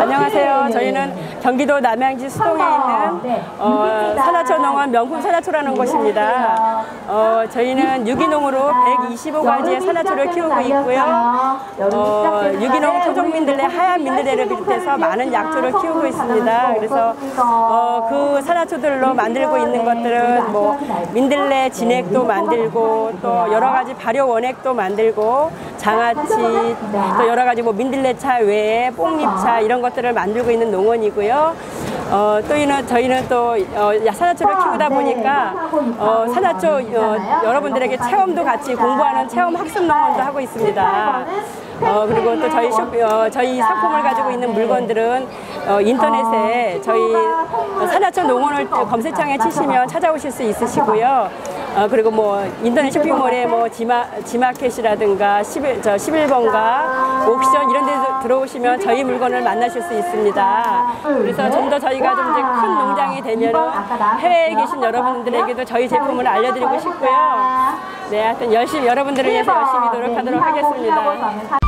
안녕하세요. 저희는 경기도 남양주 수동에 있는 어, 산하초 농원 명품 산하초라는 곳입니다. 어, 저희는 유기농으로 125가지의 산하초를 키우고 있고요. 어, 유기농 토종민들레 하얀 민들레를 비롯해서 많은 약초를 키우고 있습니다. 그래서 어, 그 산하초들로 만들고 있는 것들은 뭐 민들레 진액도 만들고 또 여러 가지 발효 원액도 만들고 장아찌 또 여러 가지 뭐 민들레차 외에 뽕잎차 이런 것들을 만들고 있는 농원이고요. 어, 또 이는 저희는 또 어, 산하초를 키우다 보니까 어, 산하초 어, 여러분들에게 체험도 같이 공부하는 체험 학습 농원도 하고 있습니다. 어, 그리고 또 저희 쇼, 어, 저희 상품을 가지고 있는 물건들은 어, 인터넷에 저희 어, 산하초 농원을 검색창에 치시면 찾아오실 수 있으시고요. 어, 그리고 뭐 인터넷 쇼핑몰에 뭐 지마, 지마켓이라든가 11, 저 11번가 옥션 이런 데 들어오시면 저희 물건을 만나실 수 있습니다. 그래서 좀 더 저희가 좀 이제 큰 농장이 되면 해외에 계신 여러분들에게도 저희 제품을 알려드리고 싶고요. 네, 하여튼 열심히 여러분들을 위해서 열심히 노력하도록 하겠습니다.